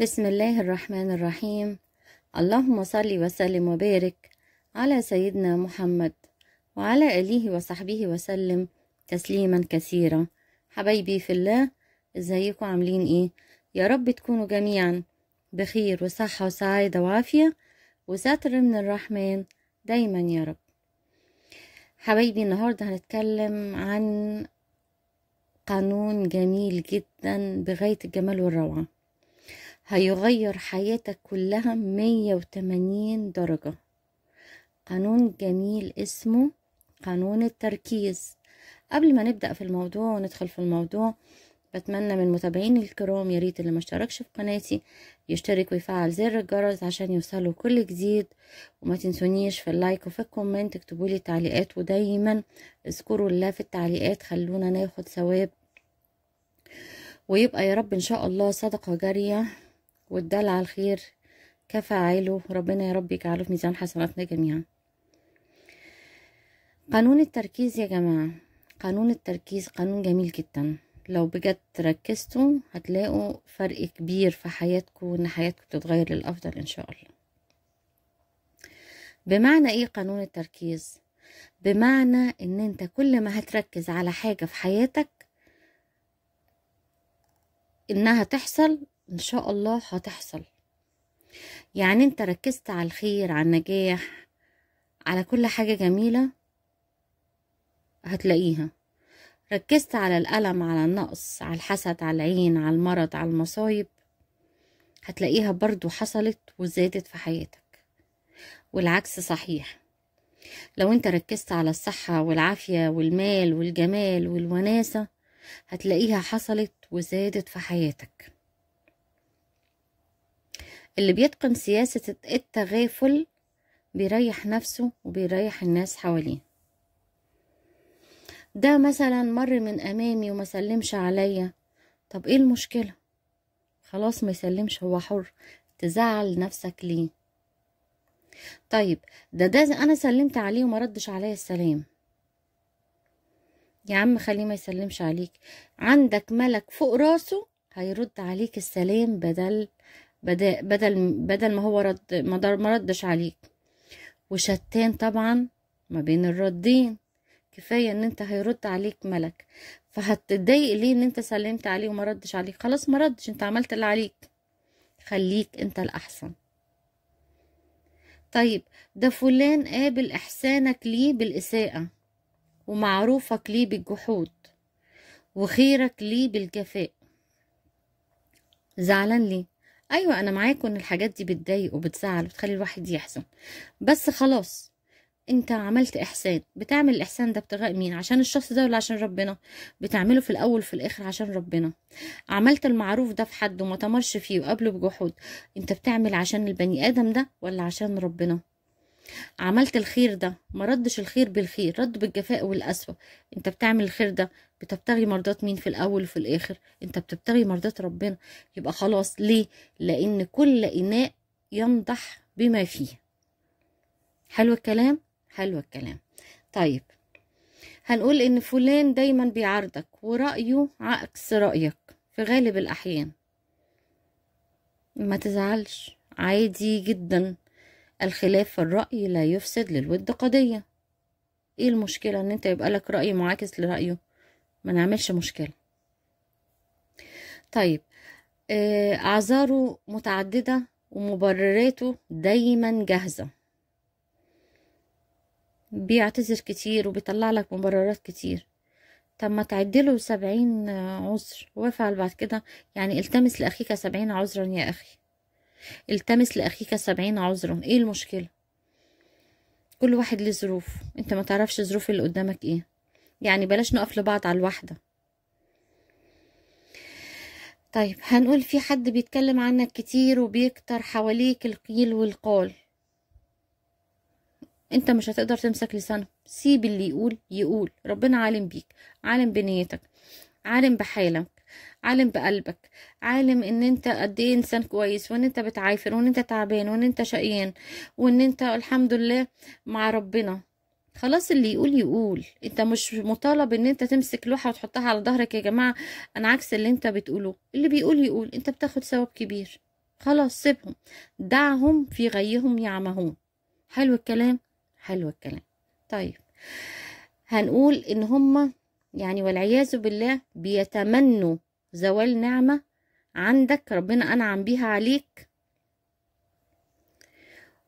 بسم الله الرحمن الرحيم. اللهم صل وسلم وبارك على سيدنا محمد وعلى آله وصحبه وسلم تسليما كثيرا. حبايبي في الله إزيكم؟ عاملين إيه؟ يا رب تكونوا جميعا بخير وصحة وسعادة وعافية وستر من الرحمن دايما يا رب. حبايبي النهاردة هنتكلم عن قانون جميل جدا بغاية الجمال والروعة. هيغير حياتك كلها 180 درجة. قانون جميل اسمه قانون التركيز. قبل ما نبدأ في الموضوع وندخل في الموضوع بتمنى من متابعيني الكرام يا ريت اللي ما اشتركش في قناتي يشترك ويفعل زر الجرس عشان يوصله كل جديد. وما تنسونيش في ال like وفي ال comment اكتبوا لي تعليقات ودايما اذكروا الله في التعليقات خلونا ناخد ثواب. ويبقى يا رب إن شاء الله صدقة جارية. والدال على الخير. كفاعله ربنا يا رب يجعله في ميزان حسناتنا جميعا. قانون التركيز يا جماعة. قانون التركيز قانون جميل جدا. لو بجد ركزتوا هتلاقوا فرق كبير في حياتكم وإن حياتكم تتغير للأفضل إن شاء الله. بمعنى إيه قانون التركيز؟ بمعنى إن أنت كل ما هتركز على حاجة في حياتك إنها تحصل إن شاء الله هتحصل. يعني أنت ركزت على الخير على النجاح على كل حاجة جميلة هتلاقيها. ركزت على الألم على النقص على الحسد على العين على المرض على المصايب هتلاقيها برضو حصلت وزادت في حياتك. والعكس صحيح. لو أنت ركزت على الصحة والعافية والمال والجمال والوناسة هتلاقيها حصلت وزادت في حياتك. اللي بيتقن سياسة التغافل بيريح نفسه وبيريح الناس حواليه. ده مثلا مر من أمامي وما سلمش عليا. طب إيه المشكلة؟ خلاص ما يسلمش هو حر. تزعل نفسك ليه؟ طيب ده ده أنا سلمت عليه وما ردش عليا السلام. يا عم خليه ما يسلمش عليك. عندك ملك فوق راسه هيرد عليك السلام بدل بدل بدل, ما هو رد ما ردش عليك. وشتان طبعا ما بين الردين. كفاية إن أنت هيرد عليك ملك. فهتتضايق ليه إن أنت سلمت عليه وما ردش عليك؟ خلاص ما ردش أنت عملت اللي عليك. خليك أنت الأحسن. طيب ده فلان قابل إحسانك ليه بالإساءة ومعروفك ليه بالجحود وخيرك ليه بالجفاء. زعلان ليه؟ أيوه أنا معاكم ان الحاجات دي بتضايق وبتزعل وتخلي الواحد يحزن. بس خلاص أنت عملت إحسان. بتعمل الإحسان ده ابتغاء مين؟ عشان الشخص ده ولا عشان ربنا؟ بتعمله في الأول في الآخر عشان ربنا. عملت المعروف ده في حد وما تمرش فيه وقابله بجحود. أنت بتعمل عشان البني آدم ده ولا عشان ربنا؟ عملت الخير ده ما ردش الخير بالخير رد بالجفاء والقسوة انت بتعمل الخير ده بتبتغي مرضات مين في الأول وفي الآخر؟ انت بتبتغي مرضات ربنا. يبقى خلاص ليه؟ لأن كل إناء ينضح بما فيه. حلو الكلام؟ حلو الكلام. طيب هنقول إن فلان دايما بيعارضك ورأيه عكس رأيك في غالب الأحيان. ما تزعلش عادي جدا. الخلاف في الرأي لا يفسد للود قضية. إيه المشكلة؟ إن أنت يبقى لك رأي معاكس لرأيه. ما نعملش مشكلة. طيب أعذاره متعددة ومبرراته دايما جاهزة. بيعتذر كتير وبيطلع لك مبررات كتير. طب ما تعدله سبعين عذر. وافعل بعد كده. يعني التمس لأخيك سبعين عذرا يا أخي. التمس لأخيك سبعين عذرا. إيه المشكلة؟ كل واحد له ظروف. أنت ما تعرفش ظروف اللي قدامك إيه. يعني بلاش نقف لبعض على الواحدة. طيب هنقول في حد بيتكلم عنك كتير وبيكتر حواليك القيل والقال. أنت مش هتقدر تمسك لسانه. سيب اللي يقول يقول. ربنا عالم بيك عالم بنيتك عالم بحالك. عالم بقلبك عالم إن أنت قد إيه إنسان كويس وإن أنت بتعافر وإن أنت تعبان وإن أنت شقيان وإن أنت الحمد لله مع ربنا. خلاص اللي يقول يقول. أنت مش مطالب إن أنت تمسك لوحة وتحطها على ظهرك يا جماعة أنا عكس اللي أنت بتقوله. اللي بيقول يقول أنت بتاخد ثواب كبير. خلاص سيبهم. دعهم في غيهم يعمهون حلو الكلام؟ حلو الكلام. طيب. هنقول إن هم يعني والعياذ بالله بيتمنوا زوال نعمة عندك ربنا أنعم بيها عليك.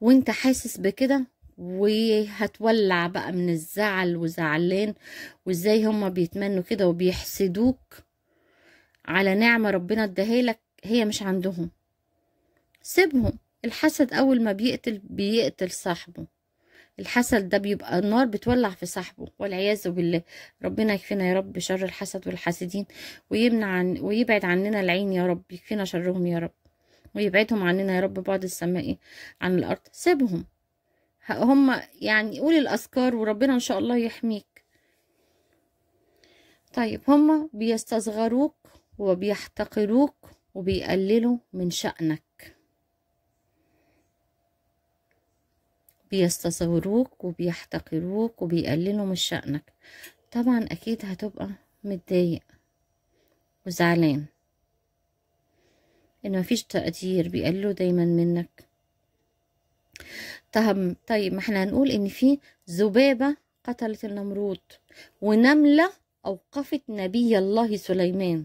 وانت حاسس بكده وهتولع بقى من الزعل وزعلان وازاي هما بيتمنوا كده وبيحسدوك على نعمة ربنا اداهالك هي مش عندهم. سيبهم الحسد أول ما بيقتل بيقتل صاحبه. الحسد ده بيبقى النار بتولع في صاحبه والعياذ بالله. ربنا يكفينا يا رب شر الحسد والحاسدين ويمنع عن ويبعد عننا العين يا رب يكفينا شرهم يا رب. ويبعدهم عننا يا رب بعد السماء عن الأرض. سيبهم. هم يعني قول الأذكار وربنا إن شاء الله يحميك. طيب هم بيستصغروك وبيحتقروك وبيقللوا من شأنك. بيستصغروك وبيحتقروك وبيقللوا من شأنك. طبعا أكيد هتبقى متضايق وزعلان. إن مفيش تقدير بيقللوا دايما منك. طب طيب ما إحنا هنقول إن في ذبابة قتلت النمرود ونملة أوقفت نبي الله سليمان.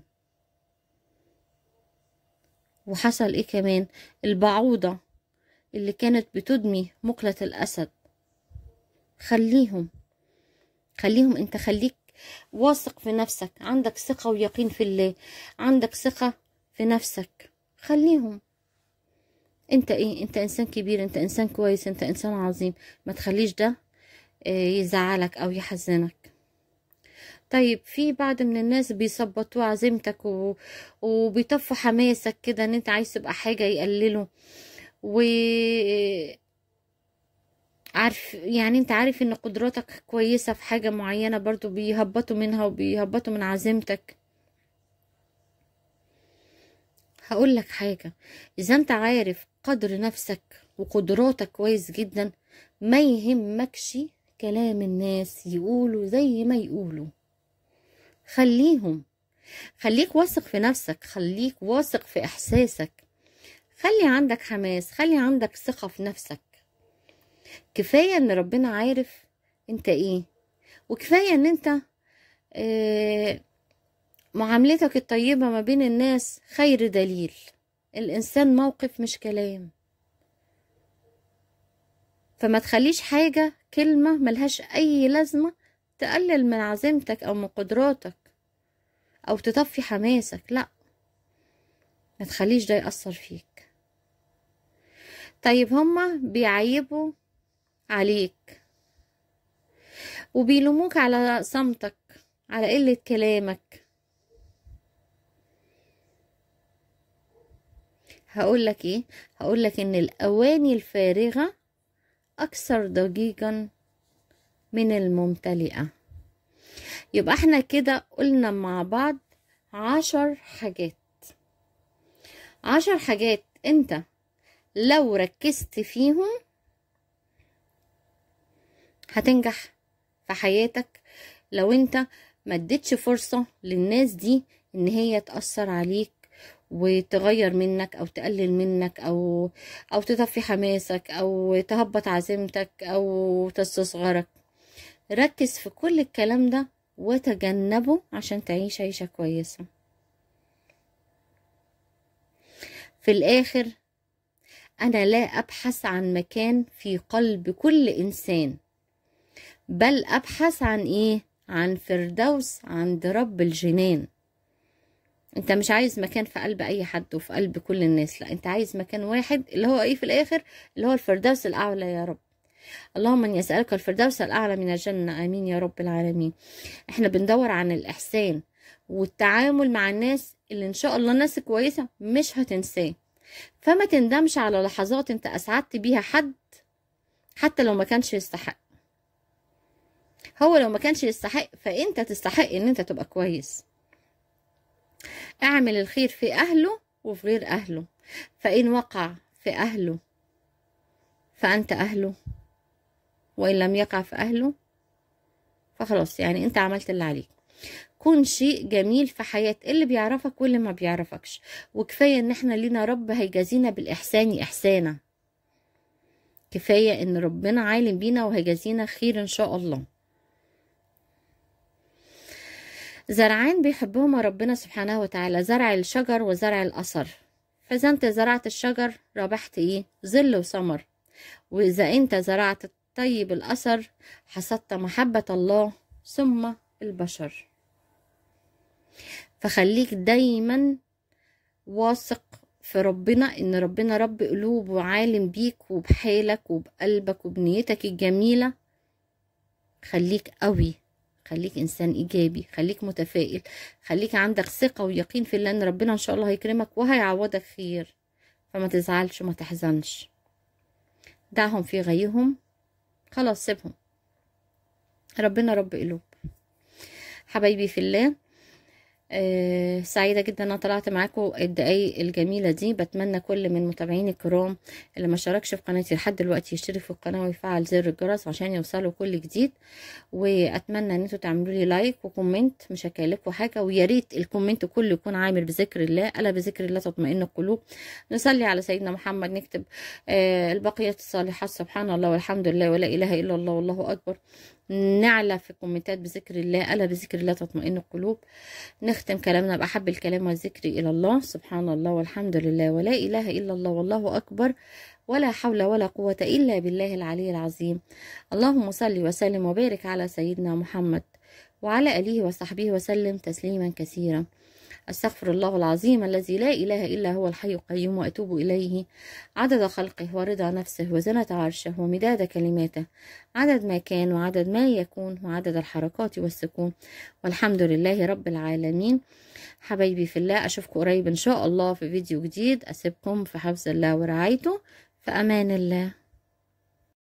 وحصل إيه كمان؟ البعوضة. اللي كانت بتدمي مقلة الأسد. خليهم خليهم أنت خليك واثق في نفسك. عندك ثقة ويقين في الله. عندك ثقة في نفسك. خليهم. أنت إيه؟ أنت إنسان كبير أنت إنسان كويس أنت إنسان عظيم. ما تخليش ده يزعلك أو يحزنك. طيب في بعض من الناس بيثبطوا عزيمتك و... وبيطفوا حماسك كده إن أنت عايز تبقى حاجة يقللوا و عارف يعني انت عارف ان قدراتك كويسة في حاجة معينة برضو بيهبطوا منها وبيهبطوا من عزيمتك. هقول لك حاجة إذا انت عارف قدر نفسك وقدراتك كويس جدا ما يهمكش كلام الناس يقولوا زي ما يقولوا. خليهم خليك واثق في نفسك خليك واثق في إحساسك. خلي عندك حماس خلي عندك ثقة في نفسك. كفاية إن ربنا عارف أنت إيه وكفاية إن أنت آه معاملتك الطيبة ما بين الناس خير دليل. الإنسان موقف مش كلام. فما تخليش حاجة كلمة ملهاش أي لازمة تقلل من عزيمتك أو من قدراتك أو تطفي حماسك لأ. ما تخليش ده يأثر فيك. طيب هما بيعيبوا عليك وبيلوموك على صمتك على قلة كلامك. هقولك إيه؟ هقولك إن الأواني الفارغة أكثر ضجيجا من الممتلئة. يبقى إحنا كده قلنا مع بعض عشر حاجات. عشر حاجات. أنت لو ركزت فيهم هتنجح في حياتك. لو انت ما اديتش فرصة للناس دي ان هي تأثر عليك وتغير منك أو تقلل منك أو أو تطفي حماسك أو تهبط عزيمتك أو تستصغرك. ركز في كل الكلام ده وتجنبه عشان تعيش عيشة كويسة. في الآخر أنا لا أبحث عن مكان في قلب كل إنسان بل أبحث عن إيه؟ عن فردوس عند رب الجنان. أنت مش عايز مكان في قلب أي حد وفي قلب كل الناس لا أنت عايز مكان واحد اللي هو إيه في الآخر؟ اللي هو الفردوس الأعلى يا رب. اللهم ان يسألك الفردوس الأعلى من الجنة آمين يا رب العالمين. إحنا بندور عن الإحسان والتعامل مع الناس اللي إن شاء الله ناس كويسة مش هتنساه. فما تندمش على لحظات انت أسعدت بيها حد حتى لو ما كانش يستحق. هو لو ما كانش يستحق فأنت تستحق إن أنت تبقى كويس. أعمل الخير في أهله وفي غير أهله. فإن وقع في أهله فأنت أهله. وإن لم يقع في أهله فخلاص يعني أنت عملت اللي عليك. كن شيء جميل في حياة اللي بيعرفك واللي ما بيعرفكش. وكفاية إن إحنا لينا رب هيجازينا بالإحسان إحسانا. كفاية إن ربنا عالم بينا وهيجازينا خير إن شاء الله. زرعان بيحبهما ربنا سبحانه وتعالى زرع الشجر وزرع الأثر. فإذا أنت زرعت الشجر ربحت إيه؟ ظل وثمر. وإذا أنت زرعت طيب الأثر حصدت محبة الله ثم البشر. فخليك دايما واثق في ربنا إن ربنا رب قلوب وعالم بيك وبحالك وبقلبك وبنيتك الجميلة. خليك قوي خليك إنسان إيجابي خليك متفائل خليك عندك ثقة ويقين في الله إن ربنا إن شاء الله هيكرمك وهيعوضك خير. فما تزعلش وما تحزنش. دعهم في غيهم. خلاص سيبهم. ربنا رب قلوب. حبايبي في الله آه سعيدة جدا أنا طلعت معاكم الدقايق الجميلة دي. بتمنى كل من متابعيني الكرام اللي ما شاركش في قناتي لحد دلوقتي يشترك في القناة ويفعل زر الجرس عشان يوصلوا كل جديد. وأتمنى إن أنتوا تعملوا لي like و comment مش هكلفكم حاجة. ويا ريت ال comment كله يكون عامر بذكر الله ألا بذكر الله تطمئن القلوب. نصلي على سيدنا محمد نكتب آه الباقيات الصالحات سبحان الله والحمد لله ولا إله إلا الله والله أكبر. نعلى في الكومنتات بذكر الله ألا بذكر الله تطمئن القلوب. نختم كلامنا بأحب الكلام والذكر إلى الله. سبحان الله والحمد لله ولا إله إلا الله والله أكبر. ولا حول ولا قوة إلا بالله العلي العظيم. اللهم صل وسلم وبارك على سيدنا محمد وعلى آله وصحبه وسلم تسليما كثيرا. أستغفر الله العظيم الذي لا إله إلا هو الحي القيوم وأتوب إليه. عدد خلقه ورضا نفسه وزنة عرشه ومداد كلماته. عدد ما كان وعدد ما يكون وعدد الحركات والسكون. والحمد لله رب العالمين. حبايبي في الله أشوفكم قريب إن شاء الله في فيديو جديد. أسيبكم في حفظ الله ورعايته. في أمان الله.